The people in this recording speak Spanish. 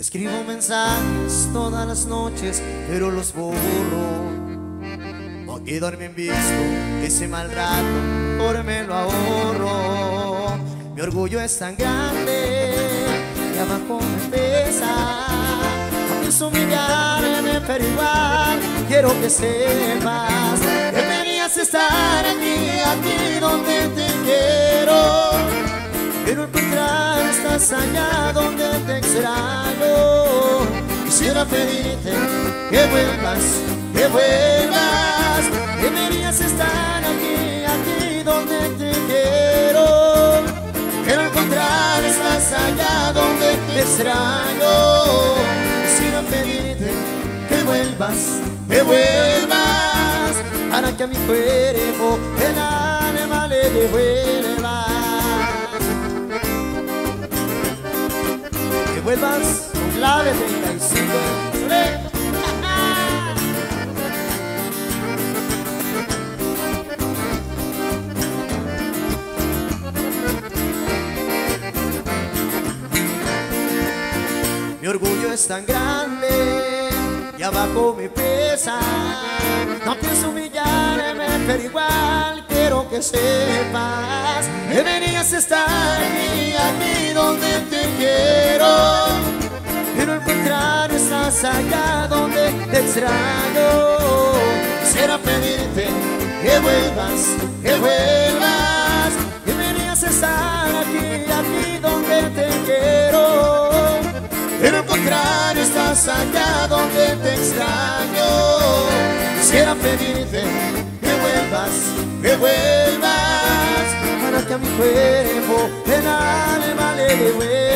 Escribo mensajes todas las noches, pero los borro. No quedarme en visto ese mal rato, por me lo ahorro. Mi orgullo es tan grande y abajo me pesa. Pienso humillarme, pero igual quiero que sepas que deberías estar aquí, aquí donde te quiero. Pero encontrar estás allá donde te extraño. Quisiera pedirte que vuelvas, que vuelvas. Deberías estar aquí, aquí donde te quiero. Pero encontrar estás allá donde te extraño. Quisiera pedirte que vuelvas, que vuelvas. Para que a mi cuerpo el alma le devuelva. que vuelvas con clave 35 ¡Sole! Mi orgullo es tan grande y abajo me pesa. No pienso humillarme, pero igual quiero que sepas. Deberías estar aquí, aquí donde te quiero. Estás allá donde te extraño. Quisiera pedirte que vuelvas, que vuelvas. Deberías estar aquí, aquí donde te quiero. Pero al contrario estás allá donde te extraño Quisiera pedirte que vuelvas, que vuelvas Para que a mi cuerpo el alma le devuelva